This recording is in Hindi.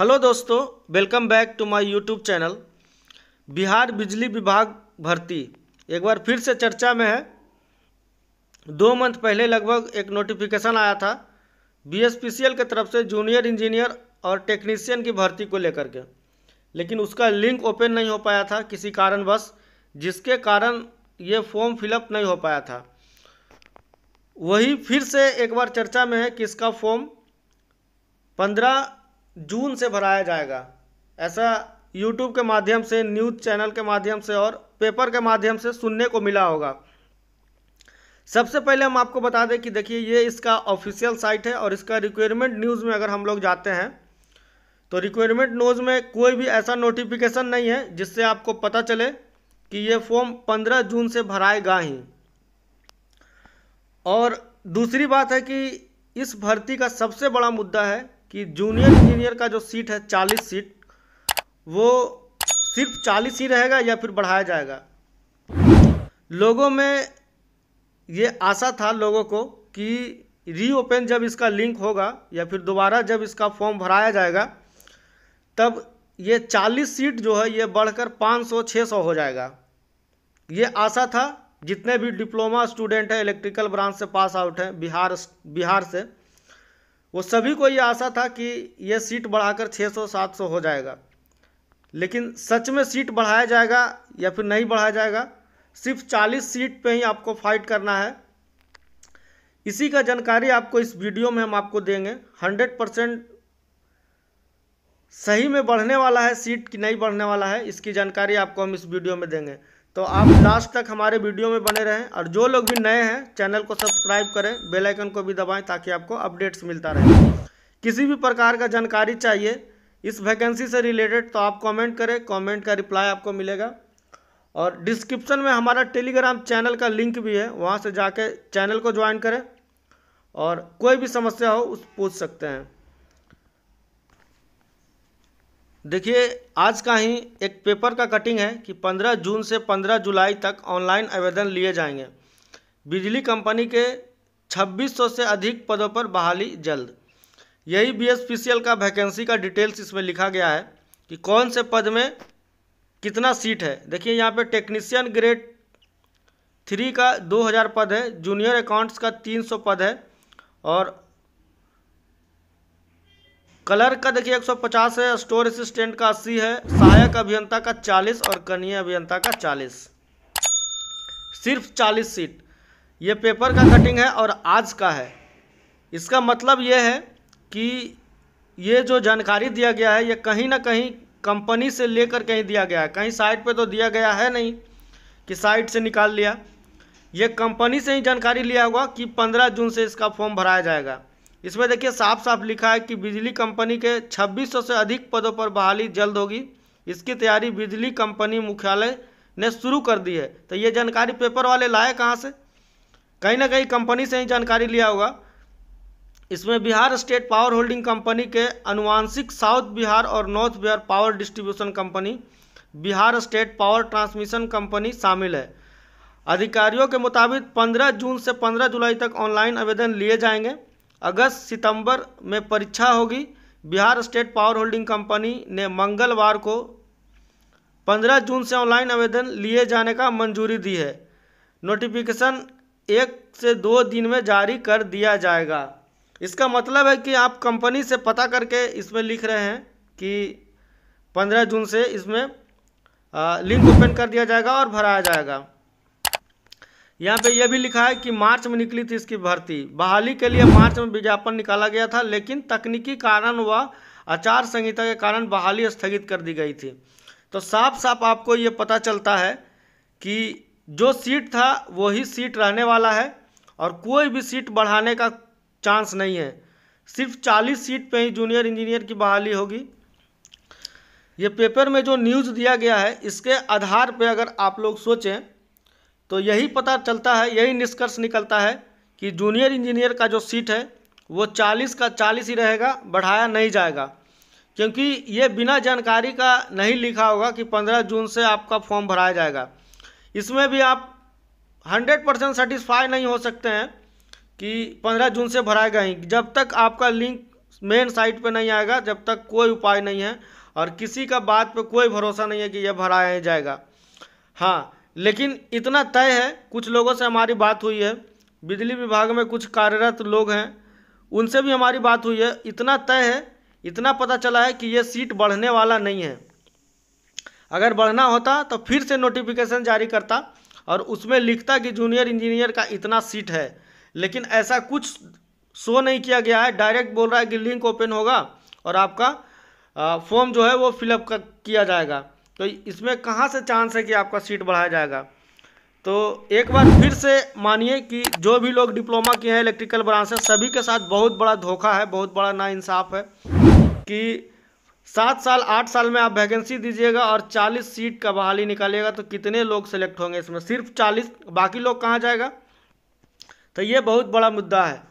हेलो दोस्तों welcome back to my YouTube channel Bihar बिजली विभाग भर्ती। एक बार फिर से चर्चा में है। दो मंथ पहले लगभग एक नोटिफिकेशन आया था B S P C L की तरफ़ से जूनियर इंजीनियर और टेक्नीशियन की भर्ती को लेकर के। लेकिन उसका लिंक ओपन नहीं हो पाया था किसी कारणवश, जिसके कारण ये फॉर्म फिलअप नहीं हो पाया था। वही फिर से एक बार चर्चा में है कि इसका फॉर्म पंद्रह जून से भराया जाएगा। ऐसा यूट्यूब के माध्यम से, न्यूज़ चैनल के माध्यम से और पेपर के माध्यम से सुनने को मिला होगा। सबसे पहले हम आपको बता दें कि देखिए, ये इसका ऑफिशियल साइट है और इसका रिक्वायरमेंट न्यूज़ में अगर हम लोग जाते हैं तो रिक्वायरमेंट न्यूज़ में कोई भी ऐसा नोटिफिकेशन नहीं है जिससे आपको पता चले कि ये फॉर्म पंद्रह जून से भराएगा ही। और दूसरी बात है कि इस भर्ती का सबसे बड़ा मुद्दा है कि जूनियर इंजीनियर का जो सीट है, चालीस सीट वो सिर्फ़ चालीस ही रहेगा या फिर बढ़ाया जाएगा? लोगों में ये आशा था लोगों को कि रीओपन जब इसका लिंक होगा या फिर दोबारा जब इसका फॉर्म भराया जाएगा, तब ये 40 सीट जो है, ये बढ़कर 500 600 हो जाएगा। ये आशा था, जितने भी डिप्लोमा स्टूडेंट हैं इलेक्ट्रिकल ब्रांच से पास आउट हैं, बिहार बिहार से वो सभी को ये आशा था कि ये सीट बढ़ाकर 600 700 हो जाएगा। लेकिन सच में सीट बढ़ाया जाएगा या फिर नहीं बढ़ाया जाएगा, सिर्फ़ 40 सीट पे ही आपको फाइट करना है। इसी का जानकारी आपको इस वीडियो में हम आपको देंगे। 100 परसेंट सही में बढ़ने वाला है, सीट कि नहीं बढ़ने वाला है, इसकी जानकारी आपको हम इस वीडियो में देंगे। तो आप लास्ट तक हमारे वीडियो में बने रहें और जो लोग भी नए हैं, चैनल को सब्सक्राइब करें, बेल आइकन को भी दबाएँ ताकि आपको अपडेट्स मिलता रहे। किसी भी प्रकार का जानकारी चाहिए, इस वैकेंसी से रिलेटेड तो आप कमेंट करें, कमेंट का रिप्लाई आपको मिलेगा। और डिस्क्रिप्शन में हमारा टेलीग्राम चैनल का लिंक भी है, वहाँ से जाके चैनल को ज्वाइन करें और कोई भी समस्या हो, उस पूछ सकते हैं। देखिए, आज का ही एक पेपर का कटिंग है कि 15 जून से 15 जुलाई तक ऑनलाइन आवेदन लिए जाएँगे। बिजली कंपनी के 2600 से अधिक पदों पर बहाली जल्द। यही बी एस का वैकेंसी का डिटेल्स इसमें लिखा गया है कि कौन से पद में कितना सीट है। देखिए, यहाँ पे टेक्नीशियन ग्रेड थ्री का 2000 पद है जूनियर अकाउंट्स का 300 पद है और कलर का देखिए 150 है, स्टोर असिस्टेंट का 80 है, सहायक अभियंता का 40 और कनीय अभियंता का 40 सिर्फ़ 40 सीट। ये पेपर का कटिंग है और आज का है। इसका मतलब ये है कि ये जो जानकारी दिया गया है, ये कहीं ना कहीं कंपनी से लेकर कहीं दिया गया है। कहीं साइट पे तो दिया गया है नहीं कि साइट से निकाल लिया। ये कंपनी से ही जानकारी लिया होगा कि 15 जून से इसका फॉर्म भराया जाएगा। इसमें देखिए साफ़ साफ़ लिखा है कि बिजली कंपनी के 2600 से अधिक पदों पर बहाली जल्द होगी। इसकी तैयारी बिजली कंपनी मुख्यालय ने शुरू कर दी है। तो ये जानकारी पेपर वाले लाए कहाँ से? कहीं ना कहीं कंपनी से ही जानकारी लिया होगा। इसमें Bihar state power holding company के अनुवांशिक साउथ बिहार और north Bihar power distribution company, Bihar state power transmission company शामिल है। अधिकारियों के मुताबिक 15 जून से 15 जुलाई तक ऑनलाइन आवेदन लिए जाएँगे। अगस्त सितंबर में परीक्षा होगी। Bihar state power holding company ने मंगलवार को 15 जून से ऑनलाइन आवेदन लिए जाने का मंजूरी दी है। नोटिफिकेशन एक से दो दिन में जारी कर दिया जाएगा। इसका मतलब है कि आप कंपनी से पता करके इसमें लिख रहे हैं कि 15 जून से इसमें लिंक ओपन कर दिया जाएगा और भराया जाएगा। यहाँ पे यह भी लिखा है कि मार्च में निकली थी इसकी भर्ती। बहाली के लिए मार्च में विज्ञापन निकाला गया था, लेकिन तकनीकी कारण व आचार संहिता के कारण बहाली स्थगित कर दी गई थी। तो साफ़ साफ़ आपको ये पता चलता है कि जो सीट था, वही सीट रहने वाला है और कोई भी सीट बढ़ाने का चांस नहीं है। सिर्फ़ 40 सीट पे ही जूनियर इंजीनियर की बहाली होगी। ये पेपर में जो न्यूज़ दिया गया है, इसके आधार पे अगर आप लोग सोचें तो यही पता चलता है, यही निष्कर्ष निकलता है कि जूनियर इंजीनियर का जो सीट है, वो 40 का 40 ही रहेगा, बढ़ाया नहीं जाएगा। क्योंकि ये बिना जानकारी का नहीं लिखा होगा कि 15 जून से आपका फॉर्म भराया जाएगा। इसमें भी आप 100 परसेंट सेटिस्फाई नहीं हो सकते हैं कि 15 जून से भराएगा ही। जब तक आपका लिंक मेन साइट पे नहीं आएगा, जब तक कोई उपाय नहीं है और किसी का बात पे कोई भरोसा नहीं है कि यह भराया जाएगा। हाँ लेकिन इतना तय है, कुछ लोगों से हमारी बात हुई है, बिजली विभाग में कुछ कार्यरत लोग हैं, उनसे भी हमारी बात हुई है, इतना तय है, इतना पता चला है कि ये सीट बढ़ने वाला नहीं है। अगर बढ़ना होता तो फिर से नोटिफिकेशन जारी करता और उसमें लिखता कि जूनियर इंजीनियर का इतना सीट है, लेकिन ऐसा कुछ शो नहीं किया गया है। डायरेक्ट बोल रहा है कि लिंक ओपन होगा और आपका फॉर्म जो है वो फिलअप किया जाएगा। तो इसमें कहाँ से चांस है कि आपका सीट बढ़ाया जाएगा? तो एक बार फिर से मानिए कि जो भी लोग डिप्लोमा किए हैं इलेक्ट्रिकल ब्रांच से, सभी के साथ बहुत बड़ा धोखा है, बहुत बड़ा नाइंसाफ़ है कि सात साल, आठ साल में आप वैकेंसी दीजिएगा और चालीस सीट का बहाली निकालिएगा तो कितने लोग सेलेक्ट होंगे इसमें? सिर्फ़ चालीस, बाकी लोग कहाँ जाएगा? तो ये बहुत बड़ा मुद्दा है।